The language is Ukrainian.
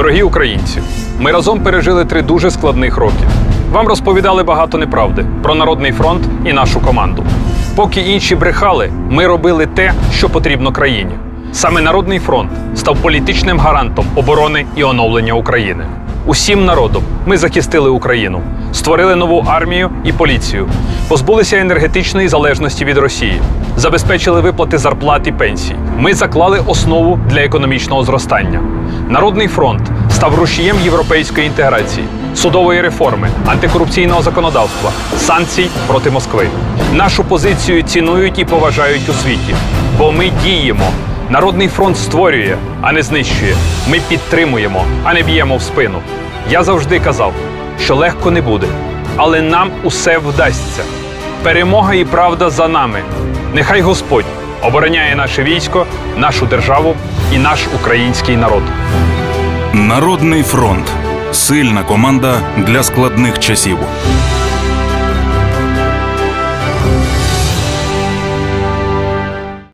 Дорогі українці, ми разом пережили три дуже складних роки. Вам розповідали багато неправди про Народний фронт і нашу команду. Поки інші брехали, ми робили те, що потрібно країні. Саме Народний фронт став політичним гарантом оборони і оновлення України. Усім народом ми захистили Україну, створили нову армію і поліцію, позбулися енергетичної залежності від Росії, забезпечили виплати зарплат і пенсій. Ми заклали основу для економічного зростання. Народний фронт став рушієм європейської інтеграції, судової реформи, антикорупційного законодавства, санкцій проти Москви. Нашу позицію цінують і поважають у світі, бо ми діємо. Народний фронт створює, а не знищує. Ми підтримуємо, а не б'ємо в спину. Я завжди казав, що легко не буде, але нам усе вдасться. Перемога і правда за нами. Нехай Господь обороняє наше військо, нашу державу і наш український народ. Народний фронт сильна команда для складних часів.